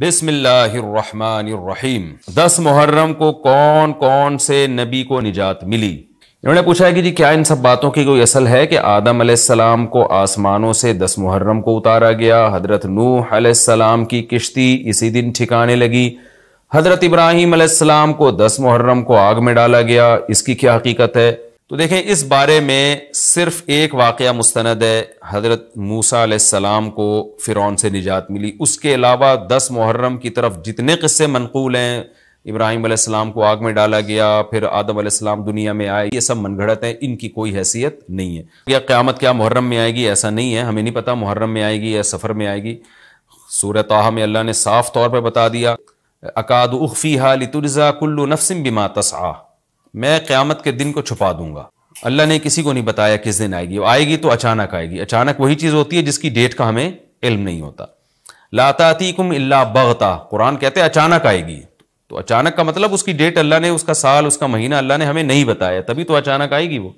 बिस्मिल्लाहिर्रहमानिर्रहीम। दस मुहर्रम को कौन कौन से नबी को निजात मिली? इन्होंने पूछा है कि जी, क्या इन सब बातों की कोई असल है कि आदम सलाम को आसमानों से दस मुहर्रम को उतारा गया? हज़रत नूह सलाम की किश्ती इसी दिन ठिकाने लगी। हज़रत इब्राहिम को दस मुहर्रम को आग में डाला गया। इसकी क्या हकीकत है? तो देखें, इस बारे में सिर्फ़ एक वाक़ मुस्तंद है। हज़रत मूसा को फ़िरौन से निजात मिली। उसके अलावा दस मुहर्रम की तरफ़ जितने किस्से मनकूल हैं, इब्राहिम को आग में डाला गया, फिर आदम दुनिया में आए, ये सब मनगढ़त हैं, इनकी कोई हैसियत नहीं है। या क़्यामत क्या मुहर्रम में आएगी? ऐसा नहीं है, हमें नहीं पता मुहर्रम में आएगी या सफ़र में आएगी। सूर ताहा में अल्लाह ने साफ़ तौर पर बता दिया, अकाद उफ़ी हाल तुरज़ा कुल्लु नफसिम बिमा तसा मैं क़्यामत के दिन को छुपा दूँगा। अल्लाह ने किसी को नहीं बताया किस दिन आएगी। आएगी तो अचानक आएगी। अचानक वही चीज़ होती है जिसकी डेट का हमें इल्म नहीं होता। लाताती कुम अल्ला बगता। कुरान कहते अचानक आएगी। तो अचानक का मतलब उसकी डेट अल्लाह ने, उसका साल, उसका महीना अल्लाह ने हमें नहीं बताया। तभी तो अचानक आएगी वो।